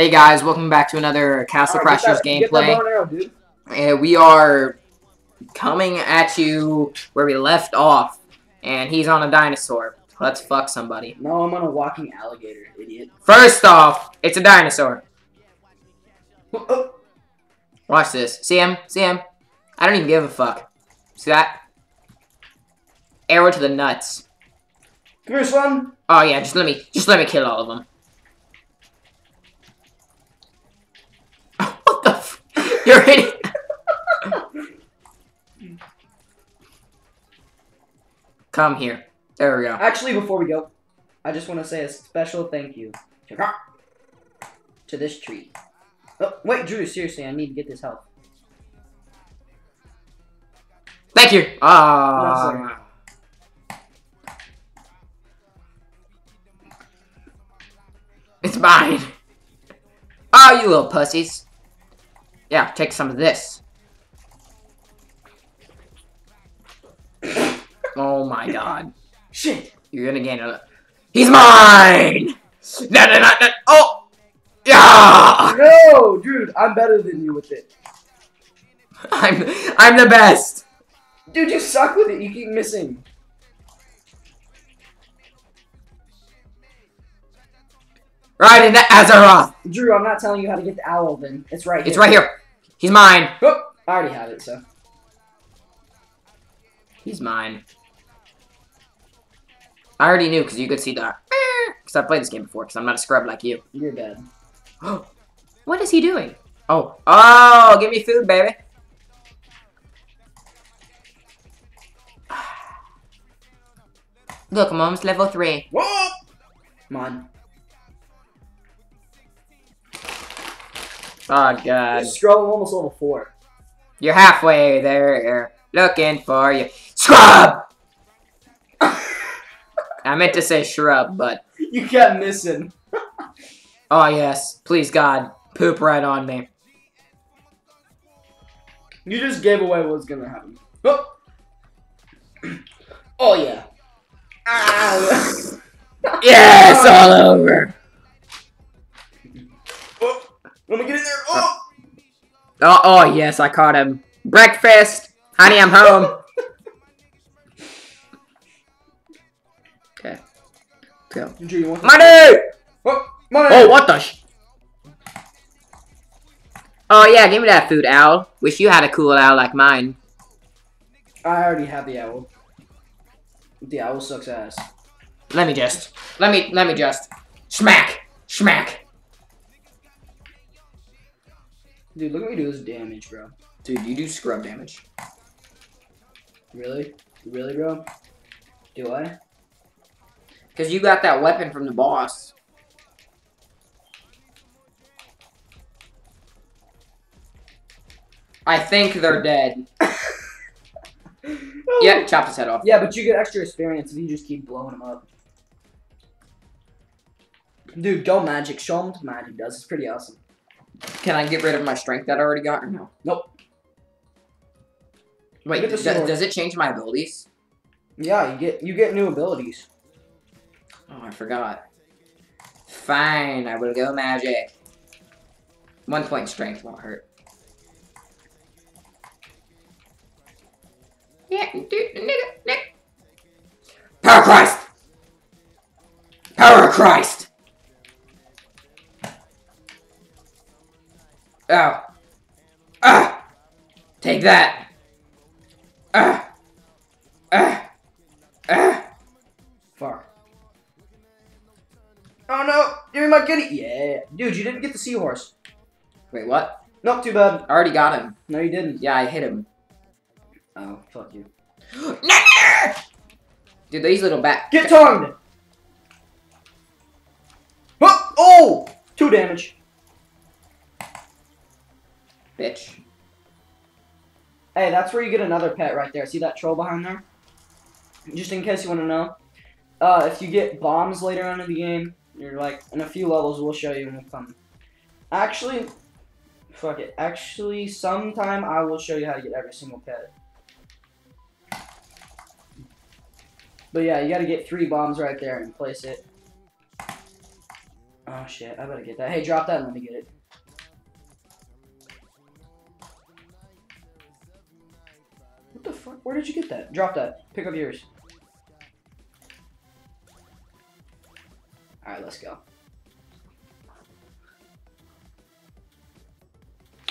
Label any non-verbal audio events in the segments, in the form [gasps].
Hey guys, welcome back to another Castle Alright, Crashers that- gameplay. and arrow, we are coming at you where we left off. And he's on a dinosaur. Let's fuck somebody. No, I'm on a walking alligator, idiot. First off, it's a dinosaur. Watch this. See him? See him? I don't even give a fuck. See that? Arrow to the nuts. Come here, son. Oh yeah, just let me just let me kill all of them. what the f- You're. [laughs] Come here. There we go. Actually, before we go, I just want to say a special thank you to, this tree. Oh, wait, Drew, seriously, I need to get this help. Thank you. Ah. it's mine. Oh, you little pussies. Yeah, take some of this. oh my god. Shit. You're gonna gain a. He's mine! No, no, no, no. Oh! Yeah! No, dude, I'm better than you with it. [laughs] I'm, I'm the best! Dude, you suck with it. You keep missing. Right into Azeroth! Drew, I'm not telling you how to get the owl. Then it's right. It's right here. He's mine. Oh, I already have it. So He's mine. I already knew because you could see that. [clears throat] Because I played this game before because I'm not a scrub like you. you're dead. [gasps] what is he doing? Oh. Oh, give me food, baby. [sighs] Look, almost level 3. Whoa! Come on. Oh, God. Scroll, I'm almost level four. You're halfway there. Looking for you. Scrub! [laughs] I meant to say shrub, but... You kept missing. [laughs] Oh, yes. Please, God. Poop right on me. You just gave away what's gonna happen. Oh, [clears throat] oh yeah. Ah. [laughs] Yes, all over. Oh, oh, yes, I caught him. Breakfast. Honey, I'm home. okay. Go. Drew, you Money! Oh, money. Oh, what the sh- Oh, yeah, give me that food, owl. Wish you had a cool owl like mine. I already have the owl. The owl sucks ass. Let me just. Let me, let me just. Smack! Smack! Dude, look at me do this damage, bro. Dude, you do scrub damage. Really? Really, bro? Do I? Because you got that weapon from the boss. I think they're dead. [laughs] Yeah, chop his head off. Yeah, but you get extra experience if you just keep blowing them up. Dude, go magic. Show them what magic does. It's pretty awesome. Can I get rid of my strength that I already got or no? Nope. Wait, Look at the does, does it change my abilities? Yeah, you get you get new abilities. Oh, I forgot. Fine, I will go magic. One point strength won't hurt. Yeah, dude, nigga, nigga. Power Christ! Power Christ! Oh. Ah! Take that! Ah! Ah! Ah! Fuck. Oh no! Give me my kitty! Yeah. Dude, you didn't get the seahorse. Wait, what? Nope, too bad. I already got him. No, you didn't. Yeah, I hit him. Oh, fuck you. [gasps] Dude, these little bat. Get tongued! Oh! Two damage. Bitch. Hey, that's where you get another pet right there. See that troll behind there? Just in case you want to know. Uh, if you get bombs later on in the game, you're like, in a few levels, we'll show you when we'll come. Actually, fuck it. Actually, sometime I will show you how to get every single pet. But yeah, you gotta get three bombs right there and place it. Oh shit, I better get that. Hey, drop that and let me get it. The fuck? Where did you get that? Drop that. Pick up yours. Alright, let's go.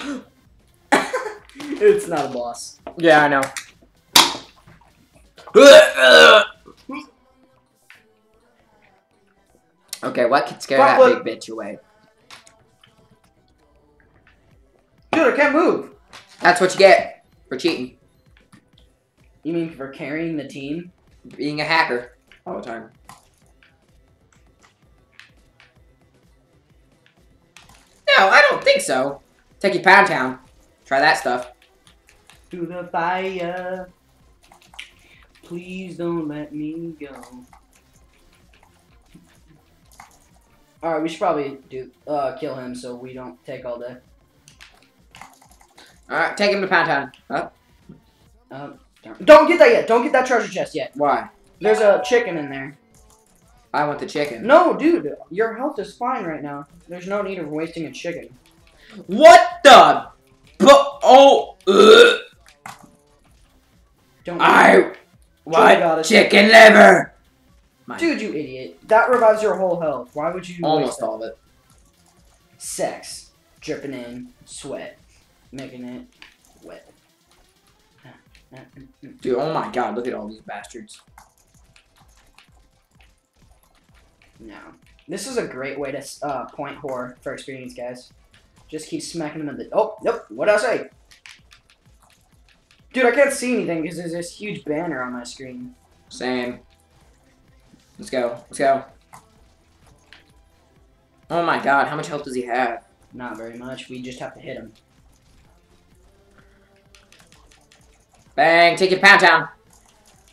[gasps] it's not a boss. Yeah, I know. okay, what could scare that Front big bitch away? Dude, I can't move! That's what you get for cheating. You mean for carrying the team? Being a hacker all the time. No, I don't think so. Take you Pound Town. Try that stuff. To the fire. Please don't let me go. Alright, we should probably do uh kill him so we don't take all day. Alright, take him to Pound Town. Huh? Um, don't get that yet. Don't get that treasure chest yet. Why? There's a chicken in there. I want the chicken. No, dude, your health is fine right now. There's no need of wasting a chicken. What the? But oh, ugh, Don't. I got want it. chicken liver. Dude, you idiot. That revives your whole health. Why would you? Almost all of it. Sex, dripping in, sweat, making it wet. Dude, oh my god, look at all these bastards. No. This is a great way to uh, point horror for experience, guys. Just keep smacking them in the. Oh, nope. What did I say? Dude, I can't see anything because there's this huge banner on my screen. Same. Let's go. Let's go. Oh my god, how much health does he have? Not very much. We just have to hit him. Bang, take it Pound Town.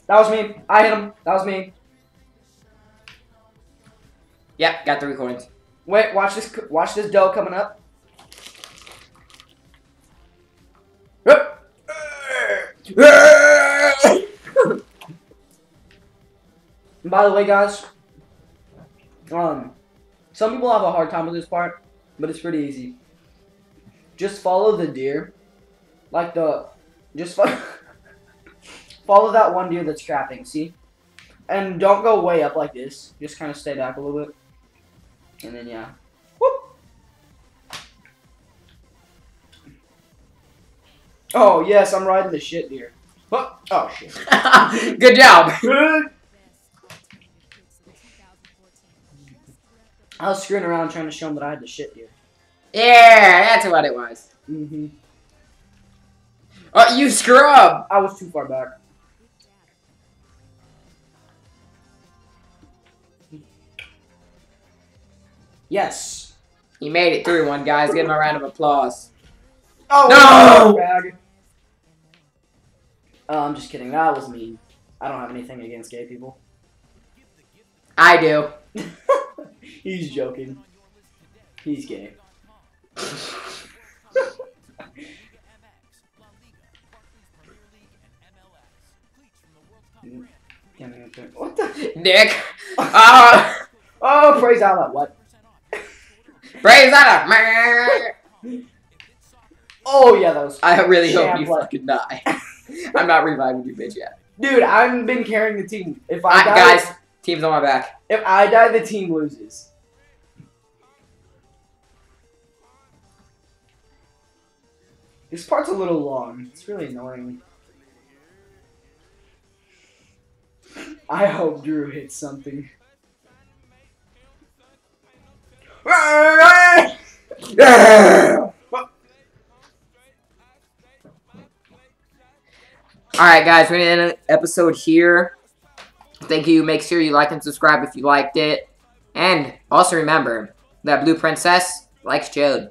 That was me. I hit him. That was me. Yep, got three coins. Wait, watch this. Watch this dough coming up. And [laughs] by the way, guys, um, some people have a hard time with this part, but it's pretty easy. Just follow the deer, like the, just fo- [laughs] follow that one deer that's trapping. See, and don't go way up like this. Just kind of stay back a little bit, and then yeah. Whoop. Oh yes, I'm riding the shit deer. Oh, oh shit. [laughs] Good job. [laughs] I was screwing around trying to show him that I had the shit deer. Yeah, that's what it was. Mm-hmm. Oh, you scrub. I was too far back. Yes. He made it through one, guys. Give him a round of applause. Oh No! Oh, I'm just kidding. That was mean. I don't have anything against gay people. I do. [laughs] He's joking. He's gay. what [laughs] the? Nick. Uh, [laughs] Oh, praise Allah. What? Praise Allah. [laughs] Oh yeah, that was. I really hope you Champ, fucking die. [laughs] I'm not reviving you, bitch, yet. Dude, I've been carrying the team. If I I, die, guys, team's on my back. if I die, the team loses. This part's a little long. It's really annoying. I hope Drew hits something. Alright, guys, we're going to end the episode here. Thank you. Make sure you like and subscribe if you liked it. And also remember that Blue Princess likes Jode.